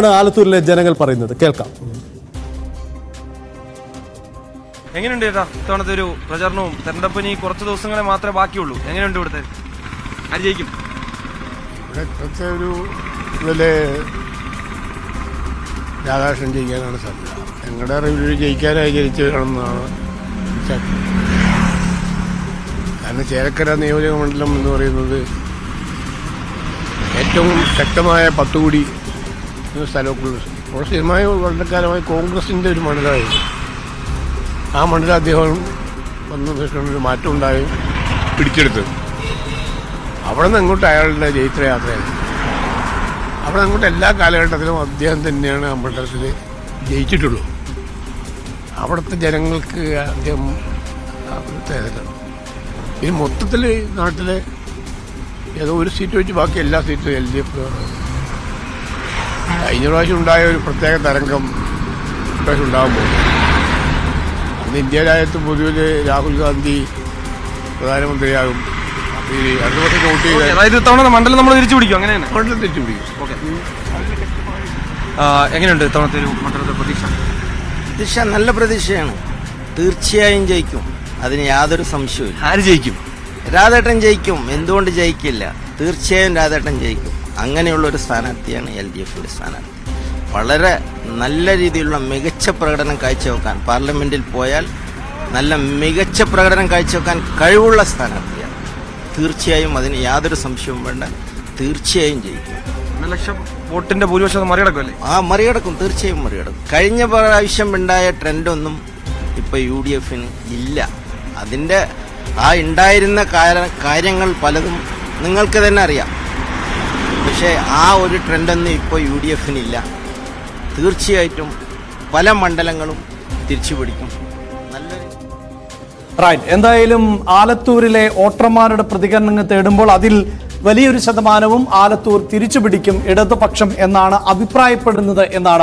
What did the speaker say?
ആണ് ആലത്തൂരിലെ ജനങ്ങൾ പറയുന്നത്. കേൾക്കാം. എങ്ങനെയുണ്ട് ചേട്ടാ? ഇത്തവണത്തെ ഒരു പ്രചരണവും തെരഞ്ഞെടുപ്പിന് ഈ കുറച്ച് ദിവസങ്ങളെ മാത്രമേ ബാക്കിയുള്ളൂ. എങ്ങനെയുണ്ട് ഇവിടുത്തെ? ആര് ജയിക്കും? ഒരു ഇതിൽ രാധാകൃഷ്ണൻ ജയിക്കാനാണ് സാധ്യത. ഞങ്ങളുടെ അറിവിൽ ജയിക്കാനായി ജനിച്ചതാണെന്നാണ് കാണുന്നതാണ് കാരണം ചേലക്കര നിയോജക മണ്ഡലം എന്ന് പറയുന്നത് ഏറ്റവും ശക്തമായ പത്തുകൂടി സ്ഥലമൊക്കെ അവിടെ സ്ഥിരമായ കാലമായി കോൺഗ്രസിന്റെ ഒരു മണ്ഡലമായിരുന്നു ആ മണ്ഡലം അദ്ദേഹം വന്ന ഒരു മാറ്റം ഉണ്ടായി. പിടിച്ചെടുത്ത്. അവിടെ നിന്ന് അങ്ങോട്ട് അയാളുടെ ജയിത്രയാത്രയായിരുന്നു അവിടെ അങ്ങോട്ട് എല്ലാ കാലഘട്ടത്തിലും അദ്ദേഹം തന്നെയാണ് ആ മണ്ഡലത്തിൽ ജയിച്ചിട്ടുള്ളൂ അവിടുത്തെ ജനങ്ങൾക്ക് അദ്ദേഹം ഇനി ഇത് മൊത്തത്തിൽ നാട്ടിലെ ഏതോ ഒരു സീറ്റ് വെച്ച് ബാക്കി എല്ലാ സീറ്റും എൽ ഡി എഫ് കഴിഞ്ഞ പ്രാവശ്യം ഉണ്ടായ ഒരു പ്രത്യേക തരംഗം ഇപ്രാവശ്യം ഉണ്ടാകുമ്പോൾ അന്ന് ഇന്ത്യ രാജ്യത്ത് പൊതുവിൽ രാഹുൽ ഗാന്ധി പ്രധാനമന്ത്രിയാകും. അപ്പോൾ ഈ രണ്ട് വർഷം വോട്ട് ഓക്കേ, ചെയ്ത അതായത് ഇത്തവണ മണ്ഡലം നമ്മൾ തിരിച്ചു പിടിക്കും. അങ്ങനെ തന്നെ മണ്ഡലം തിരിച്ചു പിടിക്കും. എങ്ങനെയുണ്ട് ഇത്തവണത്തെ ഒരു മണ്ഡലത്തെ പ്രതീക്ഷ? പ്രതീക്ഷ നല്ല പ്രതീക്ഷയാണ്. തീർച്ചയായും ജയിക്കും. അതിന് യാതൊരു സംശയവും ആര് ജയിക്കും? രാധേട്ടൻ ജയിക്കും എന്തുകൊണ്ട് ജയിക്കില്ല? തീർച്ചയായും രാധേട്ടൻ ജയിക്കും. അങ്ങനെയുള്ള ഒരു സ്ഥാനാർത്ഥിയാണ് എൽ ഡി എഫിന്റെ സ്ഥാനാർത്ഥി. വളരെ നല്ല രീതിയിലുള്ള മികച്ച പ്രകടനം കാഴ്ചവെക്കാൻ പാർലമെന്റിൽ പോയാൽ നല്ല മികച്ച പ്രകടനം കാഴ്ചവെക്കാൻ കഴിവുള്ള സ്ഥാനാർത്ഥിയാണ്. തീർച്ചയായും അതിന് യാതൊരു സംശയവും വേണ്ട. തീർച്ചയായും ജയിക്കും. ലക്ഷം വോട്ടിന്റെ ഭൂരിപക്ഷം ആ മറികടക്കും. തീർച്ചയായും മറികടക്കും. കഴിഞ്ഞ പ്രാവശ്യം ഉണ്ടായ ട്രെൻഡൊന്നും ഇപ്പൊ യു ഡി എഫിന് ഇല്ല. അതിന്റെ ആ ഉണ്ടായിരുന്ന കാര- കാര്യങ്ങൾ പലതും നിങ്ങൾക്ക് തന്നെ അറിയാം. പക്ഷേ ആ ഒരു ട്രെൻഡൊന്നും ഇപ്പോൾ യു ഡി എഫിനില്ല. തീർച്ചയായിട്ടും പല മണ്ഡലങ്ങളും തിരിച്ചു പിടിക്കും. റൈറ്റ് എന്തായാലും ആലത്തൂരിലെ വോട്ടർമാരുടെ പ്രതികരണങ്ങൾ തേടുമ്പോൾ അതിൽ വലിയൊരു ശതമാനവും ആലത്തൂർ തിരിച്ചുപിടിക്കും ഇടതുപക്ഷം എന്നാണ് അഭിപ്രായപ്പെടുന്നത് എന്നാണ്